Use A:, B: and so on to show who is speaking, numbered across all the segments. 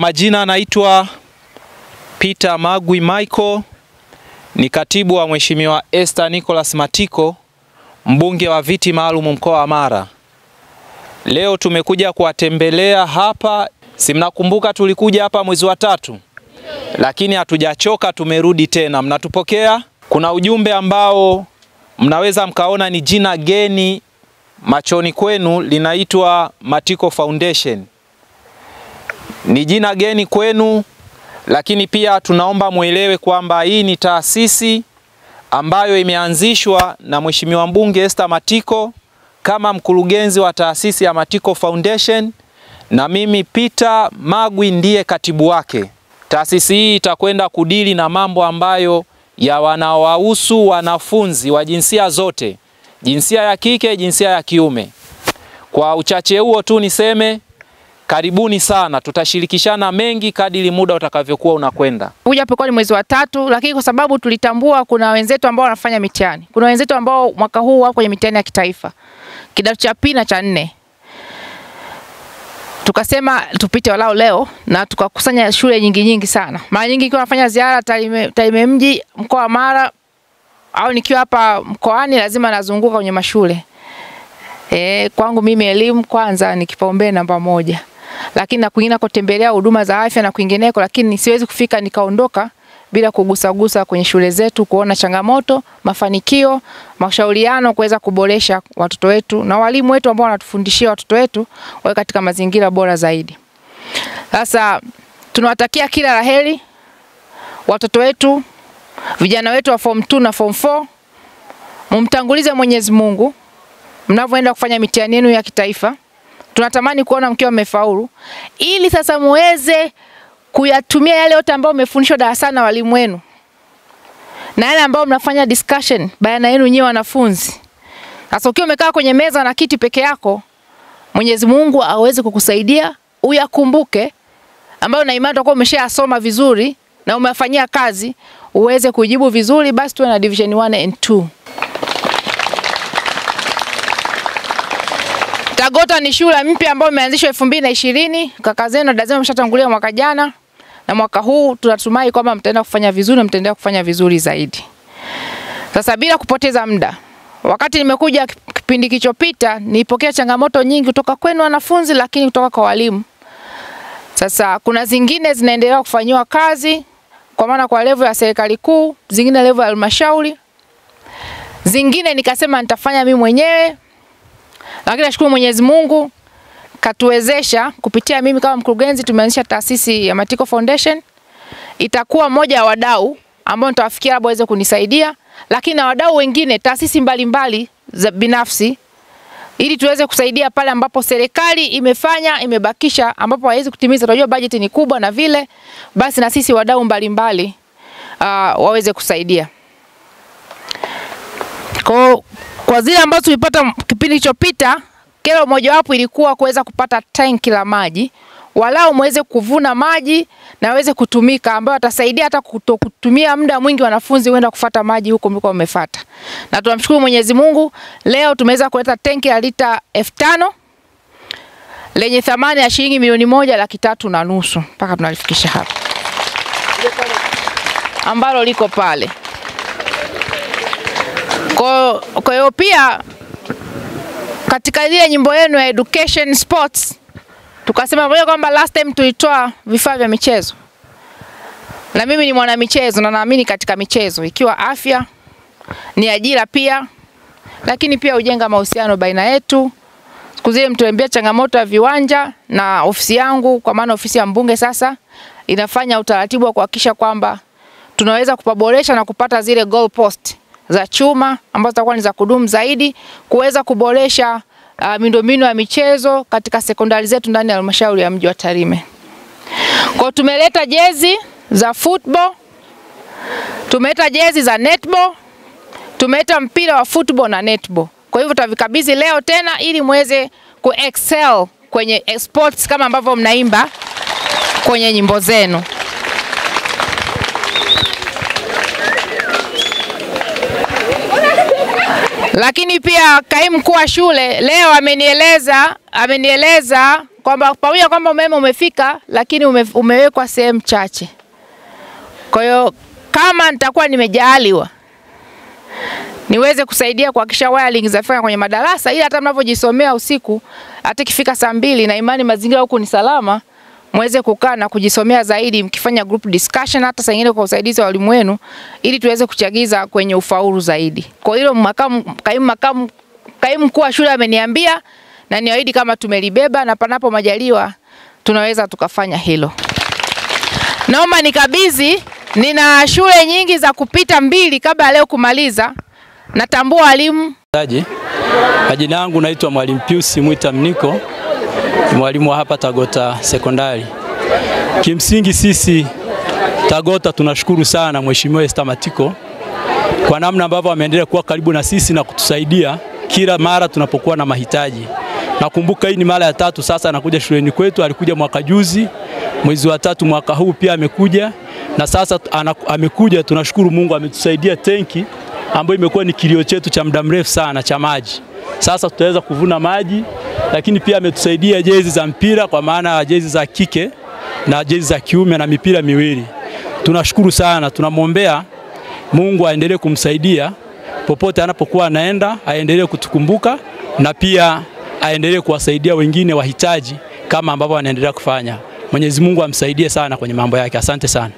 A: Majina anaitwa Peter Magwi Michael, ni katibu wa Mheshimiwa Esther Nicholas Matiko, mbunge wa viti maalum mkoa wa Mara. Leo tumekuja kuwatembelea hapa, si mnakumbuka tulikuja hapa mwezi wa tatu, lakini hatujachoka, tumerudi tena. Mnatupokea? Kuna ujumbe ambao mnaweza mkaona ni jina geni machoni kwenu, linaitwa Matiko Foundation. Ni jina geni kwenu, lakini pia tunaomba mwelewe kwamba hii ni taasisi ambayo imeanzishwa na Mheshimiwa mbunge Esther Matiko kama mkurugenzi wa taasisi ya Matiko Foundation na mimi Peter Magwi ndiye katibu wake. Taasisi hii itakwenda kudili na mambo ambayo ya wanawahusu wanafunzi wa jinsia zote, jinsia ya kike, jinsia ya kiume. Kwa uchache huo tu niseme karibuni sana, tutashirikishana mengi kadiri muda utakavyokuwa unakwenda.
B: Kuja hapo ni mwezi wa tatu, lakini kwa sababu tulitambua kuna wenzetu ambao wanafanya mitihani, kuna wenzetu ambao mwaka huu wako kwenye mitihani ya kitaifa kidato cha pili na cha nne, tukasema tupite walao leo na tukakusanya shule nyingi nyingi sana. Mara nyingi ikiwa nafanya ziara Tarime, Tarime mji mkoa wa Mara au nikiwa hapa mkoani lazima nazunguka kwenye mashule. E, kwangu mimi elimu kwanza ni kipaumbele namba moja, lakini na kwingine kutembelea huduma za afya na kwingineko, lakini siwezi kufika nikaondoka bila kugusagusa kwenye shule zetu, kuona changamoto, mafanikio, mashauriano, kuweza kuboresha watoto wetu na walimu wetu ambao wanatufundishia watoto wetu wawe katika mazingira bora zaidi. Sasa tunawatakia kila la heri watoto wetu, vijana wetu wa form 2 na form 4, mumtangulize Mwenyezi Mungu mnavyoenda kufanya mitihani yenu ya kitaifa. Tunatamani kuona mkiwa mmefaulu, ili sasa muweze kuyatumia yale yote ambayo mmefundishwa darasani na walimu wenu na yale ambayo mnafanya discussion baina yenu nyewe wanafunzi. Sasa ukiwa umekaa kwenye meza na kiti peke yako, Mwenyezi Mungu aweze kukusaidia uyakumbuke, ambayo na imani utakuwa umeshayasoma vizuri na umefanyia kazi, uweze kujibu vizuri, basi tuwe na division 1 and 2. Tagota ni shule mpya ambayo imeanzishwa elfu mbili na ishirini. Kaka zenu dada zenu wameshatangulia mwaka jana, na mwaka huu tunatumai kwamba mtaenda kufanya vizuri na mtaendelea kufanya vizuri zaidi. Sasa bila kupoteza muda, wakati nimekuja kipindi kilichopita, nilipokea changamoto nyingi kutoka kwenu wanafunzi, lakini kutoka kwa walimu. Sasa kuna zingine zinaendelea kufanyiwa kazi kwa maana kwa levu ya serikali kuu, zingine levo ya halmashauri, zingine nikasema nitafanya mimi mwenyewe lakini nashukuru Mwenyezi Mungu katuwezesha kupitia mimi kama mkurugenzi, tumeanzisha taasisi ya Matiko Foundation. Itakuwa moja ya wadau ambao nitawafikia labda waweze kunisaidia, lakini na wadau wengine, taasisi mbalimbali za binafsi, ili tuweze kusaidia pale ambapo serikali imefanya imebakisha, ambapo hawezi kutimiza. Tunajua bajeti ni kubwa na vile basi, na sisi wadau mbalimbali uh, waweze kusaidia kwa kwa zile ambazo tulipata kipindi kilichopita, kero mojawapo ilikuwa kuweza kupata tanki la maji, walau muweze kuvuna maji na waweze kutumika, ambayo atasaidia hata kutokutumia muda mwingi wanafunzi huenda kufata maji huko mliko wamefuata. Na tunamshukuru Mwenyezi Mungu, leo tumeweza kuleta tenki la lita elfu tano lenye thamani ya shilingi milioni moja laki tatu na nusu mpaka tunalifikisha hapa, ambalo liko pale. Kwa hiyo pia katika ile nyimbo yenu ya education sports tukasema pamoja kwamba last time tulitoa vifaa vya michezo, na mimi ni mwana michezo na naamini katika michezo, ikiwa afya ni ajira pia, lakini pia hujenga mahusiano baina yetu. Siku zile mtuambia changamoto ya viwanja, na ofisi yangu kwa maana ofisi ya mbunge sasa inafanya utaratibu wa kuhakikisha kwamba tunaweza kupaboresha na kupata zile goal post za chuma ambazo zitakuwa ni za kudumu zaidi kuweza kuboresha uh, miundombinu ya michezo katika sekondari zetu ndani ya halmashauri ya mji wa Tarime. Kwa tumeleta jezi za football, tumeleta jezi za netball, tumeleta mpira wa football na netball. Kwa hivyo tutavikabidhi leo tena ili muweze ku excel kwenye sports kama ambavyo mnaimba kwenye nyimbo zenu. Lakini pia kaimu mkuu wa shule leo amenieleza amenieleza kwamba pamoja kwamba umeme umefika, lakini ume, umewekwa sehemu chache. Kwa hiyo kama nitakuwa nimejaaliwa niweze kusaidia kuhakikisha wiring zinafika kwenye madarasa, ili hata mnavyojisomea usiku, hata ikifika saa mbili na imani mazingira huku ni salama, muweze kukaa na kujisomea zaidi, mkifanya group discussion, hata saa kwa usaidizi wa walimu wenu, ili tuweze kuchagiza kwenye ufaulu zaidi. Kwa hilo makamu, kaimu makamu, kaimu mkuu wa shule ameniambia na niahidi kama tumelibeba na panapo majaliwa tunaweza tukafanya hilo. Naomba nikabidhi, nina shule nyingi za kupita mbili kabla ya leo kumaliza. Natambua walimu.
C: Majina yangu naitwa Mwalimu Pius Mwita Mniko, ni mwalimu wa hapa Tagota Sekondari. Kimsingi sisi Tagota tunashukuru sana Mheshimiwa Esther Matiko kwa namna ambavyo ameendelea kuwa karibu na sisi na kutusaidia kila mara tunapokuwa na mahitaji. Nakumbuka hii ni mara ya tatu sasa anakuja shuleni kwetu, alikuja mwaka juzi mwezi wa tatu mwaka huu pia amekuja na sasa anaku, amekuja. Tunashukuru Mungu ametusaidia tenki ambayo imekuwa ni kilio chetu cha muda mrefu sana cha maji. Sasa tutaweza kuvuna maji, lakini pia ametusaidia jezi za mpira kwa maana ya jezi za kike na jezi za kiume na mipira miwili. Tunashukuru sana, tunamwombea Mungu aendelee kumsaidia popote anapokuwa anaenda, aendelee kutukumbuka na pia aendelee kuwasaidia wengine wahitaji kama ambavyo anaendelea kufanya. Mwenyezi Mungu amsaidie sana kwenye mambo yake. Asante sana.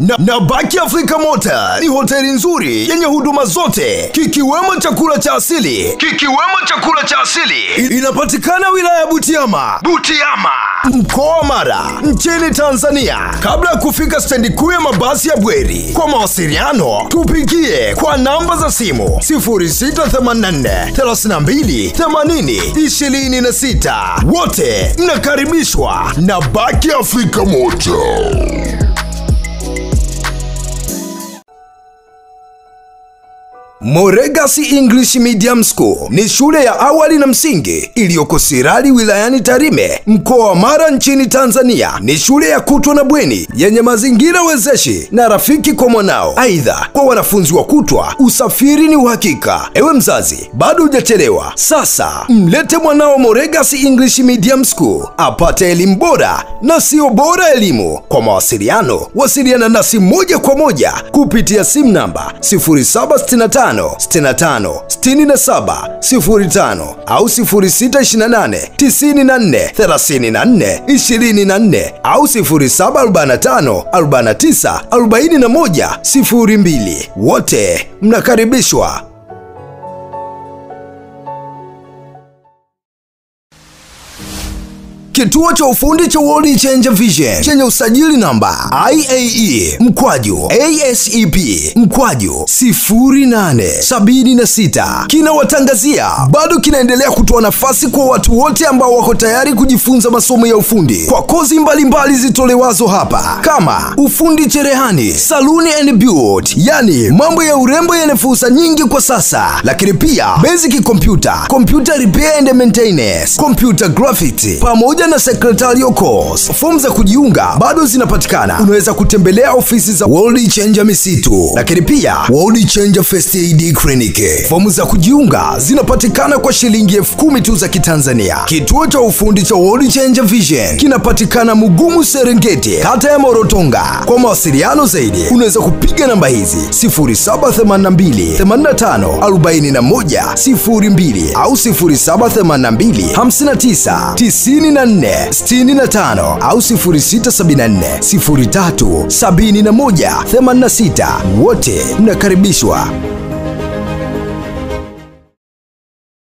D: Na, na Baki Afrika Motor ni hoteli nzuri yenye huduma zote. Kikiwemo chakula cha asili. Kikiwemo chakula cha asili. Inapatikana wilaya ya Butiama. Butiama. Mkoa wa Mara nchini Tanzania. Kabla ya kufika stendi kuu ya mabasi ya Bweri. Kwa mawasiliano tupigie kwa namba za simu. 0684 32 80 26 wote mnakaribishwa na Baki Afrika Motor Moregasi English Medium School ni shule ya awali na msingi iliyoko Sirari wilayani Tarime mkoa wa Mara nchini Tanzania. Ni shule ya kutwa na bweni yenye mazingira wezeshi na rafiki kwa mwanao. Aidha, kwa wanafunzi wa kutwa usafiri ni uhakika. Ewe mzazi, bado hujachelewa. Sasa mlete mwanao Moregasi English Medium School apate elimu bora na sio bora elimu. Kwa mawasiliano, wasiliana nasi moja kwa moja kupitia simu namba 0765 65 67 05 au 0628 94 34 24 au 0745 49 41 02. Wote mnakaribishwa. Kituo cha ufundi cha World Change Vision chenye usajili namba IAE mkwaju ASEP mkwaju 0876 kinawatangazia bado kinaendelea kutoa nafasi kwa watu wote ambao wako tayari kujifunza masomo ya ufundi kwa kozi mbalimbali zitolewazo hapa kama ufundi cherehani, saluni and beauty, yani mambo ya urembo yenye fursa nyingi kwa sasa, lakini pia basic computer, computer repair and maintenance, computer graphics pamoja na secretarial course. Fomu za kujiunga bado zinapatikana. Unaweza kutembelea ofisi za World Changer Misitu, lakini pia World Changer First Aid Clinic. Fomu za kujiunga zinapatikana kwa shilingi elfu kumi tu za Kitanzania. Kituo cha ufundi cha World Changer Vision kinapatikana Mugumu Serengeti, kata ya Morotonga. Kwa mawasiliano zaidi unaweza kupiga namba hizi 0782 85 41 02 au 0782 59 94 65 au 0674 03 71 86. Wote mnakaribishwa.